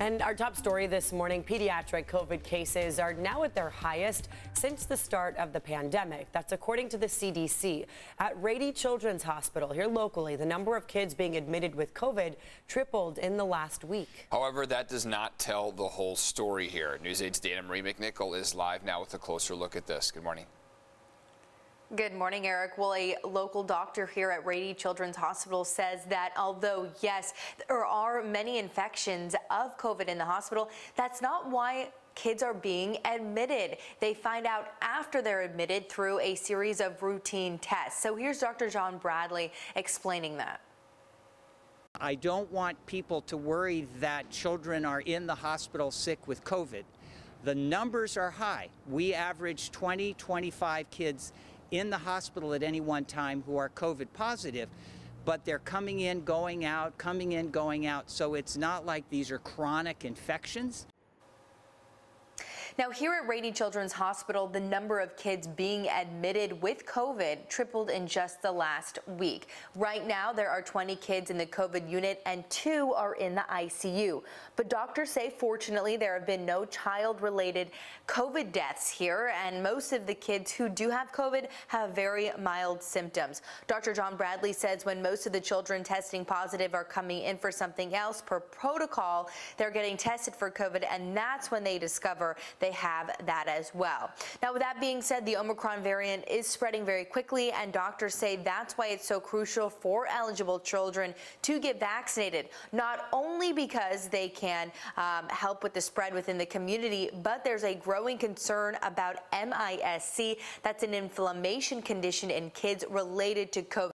And our top story this morning pediatric COVID cases are now at their highest since the start of the pandemic. That's according to the CDC. At Rady Children's Hospital here locally, the number of kids being admitted with COVID tripled in the last week. However, that does not tell the whole story here. News 8's Dana Marie McNichol is live now with a closer look at this. Good morning. Good morning, Eric. Well, a local doctor here at Rady Children's Hospital says that although, yes, there are many infections of COVID in the hospital, that's not why kids are being admitted. They find out after they're admitted through a series of routine tests. So here's Dr. John Bradley explaining that. I don't want people to worry that children are in the hospital sick with COVID. The numbers are high. We average 20, 25 kids in the hospital at any one time who are COVID positive, but they're coming in, going out, coming in, going out. So it's not like these are chronic infections. Now, here at Rady Children's Hospital, the number of kids being admitted with COVID tripled in just the last week. Right now, there are 20 kids in the COVID unit and two are in the ICU. But doctors say, fortunately, there have been no child related COVID deaths here, and most of the kids who do have COVID have very mild symptoms. Dr. John Bradley says when most of the children testing positive are coming in for something else per protocol, they're getting tested for COVID, and that's when they discover they they have that as well. Now, with that being said, the Omicron variant is spreading very quickly, and doctors say that's why it's so crucial for eligible children to get vaccinated, not only because they can um, help with the spread within the community, but there's a growing concern about MIS-C. That's an inflammation condition in kids related to COVID.